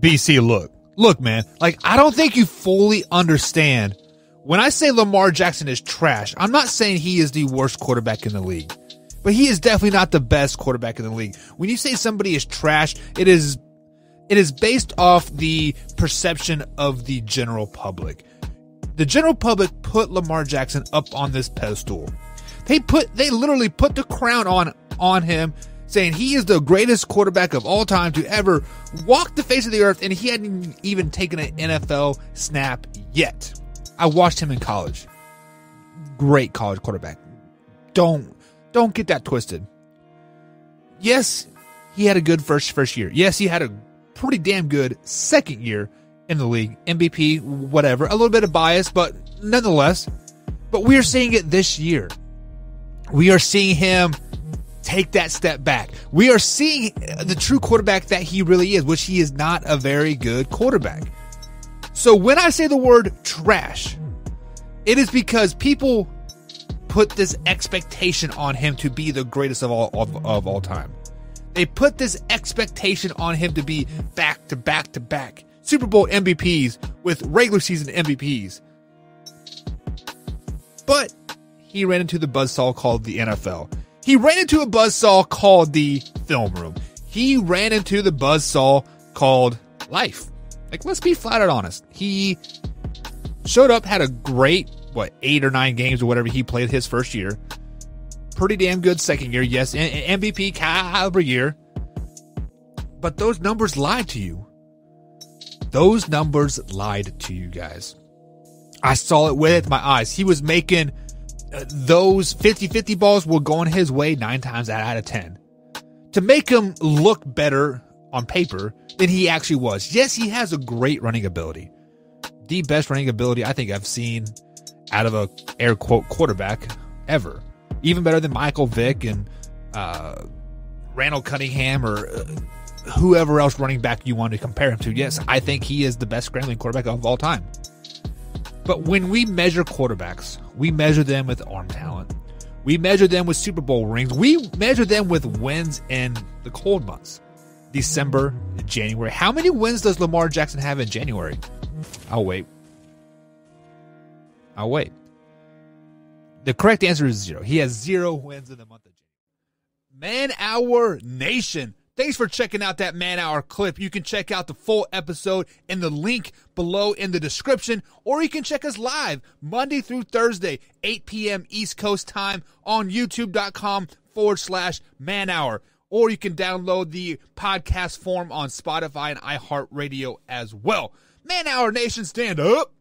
BC, look, look, man. Like, I don't think you fully understand. When I say Lamar Jackson is trash, I'm not saying he is the worst quarterback in the league, but he is definitely not the best quarterback in the league. When you say somebody is trash, it is, it is based off the perception of the general public. The general public put Lamar Jackson up on this pedestal. They put, they literally put the crown on, on him saying he is the greatest quarterback of all time to ever walk the face of the earth, and he hadn't even taken an NFL snap yet. I watched him in college. Great college quarterback. Don't don't get that twisted. Yes, he had a good first first year. Yes, he had a pretty damn good second year in the league. MVP, whatever. A little bit of bias, but nonetheless. But we are seeing it this year. We are seeing him take that step back. We are seeing the true quarterback that he really is, which he is not a very good quarterback. So when I say the word trash, it is because people put this expectation on him to be the greatest of all of, of all time. They put this expectation on him to be back to back to back Super Bowl MVPs with regular season MVPs. But he ran into the buzzsaw called the NFL. He ran into a buzzsaw called the film room. He ran into the buzzsaw called life. Like, let's be flat out honest. He showed up, had a great, what, eight or nine games or whatever he played his first year. Pretty damn good second year. Yes, MVP caliber year. But those numbers lied to you. Those numbers lied to you guys. I saw it with my eyes. He was making those 50 50 balls were going his way nine times out of 10. To make him look better on paper than he actually was. Yes, he has a great running ability. The best running ability I think I've seen out of a air quote quarterback ever. Even better than Michael Vick and uh, Randall Cunningham or uh, whoever else running back you want to compare him to. Yes, I think he is the best scrambling quarterback of all time. But when we measure quarterbacks, we measure them with arm talent. We measure them with Super Bowl rings. We measure them with wins in the cold months. December, January. How many wins does Lamar Jackson have in January? I'll wait. I'll wait. The correct answer is zero. He has zero wins in the month of January. Man Hour Nation. Thanks for checking out that man hour clip. You can check out the full episode in the link below in the description, or you can check us live Monday through Thursday, 8 p.m. East Coast time on youtube.com forward slash man hour. Or you can download the podcast form on Spotify and iHeartRadio as well. Man Hour Nation, stand up.